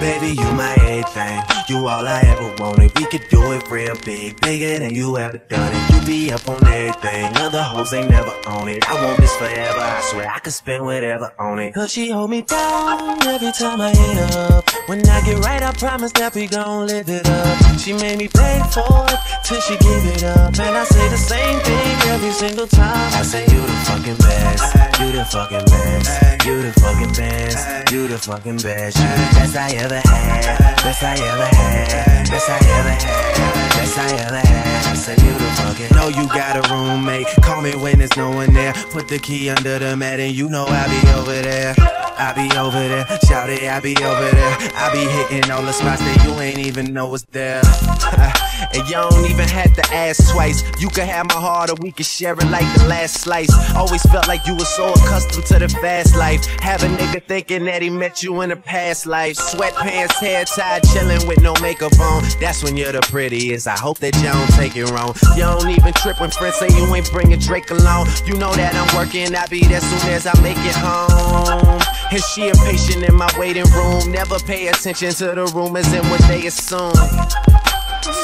Baby, you my everything. You all I ever wanted. We could do it real big, bigger than you ever done it. You be up on everything. Other hoes ain't never on it. I want this forever. I swear I could spend whatever on it. Cause she hold me down every time I hit up. When I get right, I promise that we gon' live it up. She made me pay for it till she give it up. And I say the same thing every single time. I say you the fucking best. The fucking best. You the fucking best. You the fucking best. You the best I ever had. Best I ever had. Best I ever had. Say you the fucking. Know you got a roommate. Call me when there's no one there. Put the key under the mat and you know I'll be over there. I be over there, shout it, I be over there. I be hitting all the spots that you ain't even know was there. and you don't even have to ask twice. You can have my heart or we can share it like the last slice. Always felt like you were so accustomed to the fast life. Have a nigga thinking that he met you in a past life. Sweatpants, hair tied, chilling with no makeup on. That's when you're the prettiest. I hope that you don't take it wrong. You don't even trip when friends say you ain't bringing Drake along. You know that I'm working, I'll be there soon as I make it home. And she impatient in my waiting room. Never pay attention to the rumors and what they assume.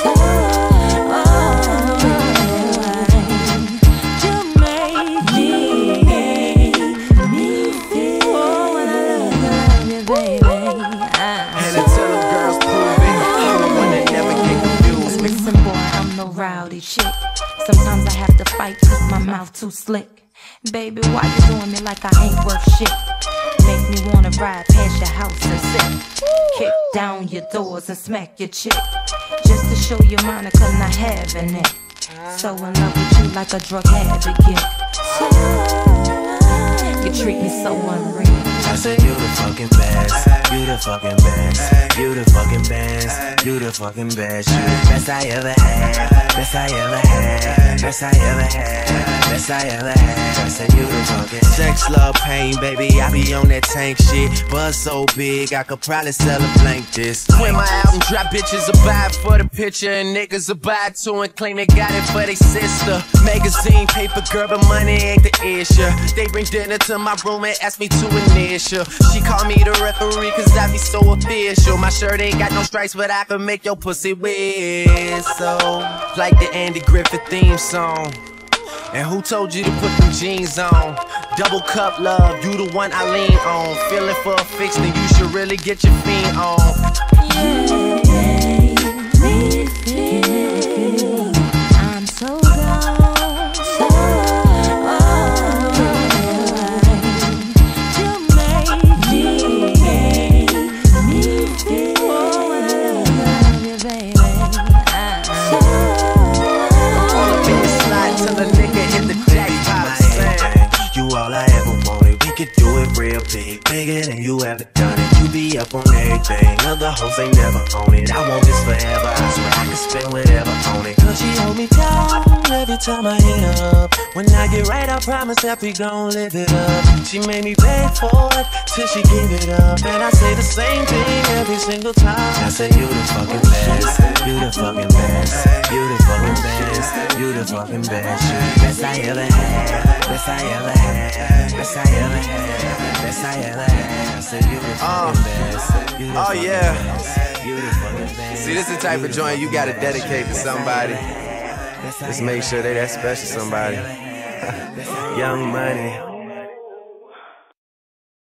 And rowdy shit. Sometimes I have to fight cause my mouth too slick. Baby, why you doing me like I ain't worth shit? Make me wanna ride past your house and sit. Kick down your doors and smack your chick. Just to show you Monica not having it. So in love with you like a drug addict. You treat me so unreal. I said you the fucking best, you the fucking best, you the fucking best, you the fucking best, you the best I ever had, best I ever had, best I ever had, best I ever had. I said you love, pain, baby. I be on that tank shit, buzz so big I could probably sell a blank this. When my album drop, bitches will buy for the picture and niggas will buy too and claim they got it for they sister. Magazine, paper, girl, but money ain't the issue. They bring dinner to my room and ask me to initial. She call me the referee cause I be so official. My shirt ain't got no stripes, but I can make your pussy whistle. Like the Andy Griffith theme song. And who told you to put them jeans on? Double cup love, you the one I lean on. Feeling for a fix, then you should really get your fiend on. I'm real big, bigger than you ever done it. You be up on everything. Other hoes ain't never on it. I want this forever. I swear I can spend whatever on it. Cause she hold me down every time I hit up. When I get right, I promise that we gon' live it up. She made me pay for it till she give it up. And I say the same thing every single time. I say you the fucking best. You the fucking best. You You the fucking best. You the best I ever had. Best I ever had. Best I ever had. Best I ever had. Say you the oh. fucking best. You the Oh, yeah. You the fucking best. See, this is the type of joint you gotta dedicate to somebody. Just make sure they that special somebody. Young money.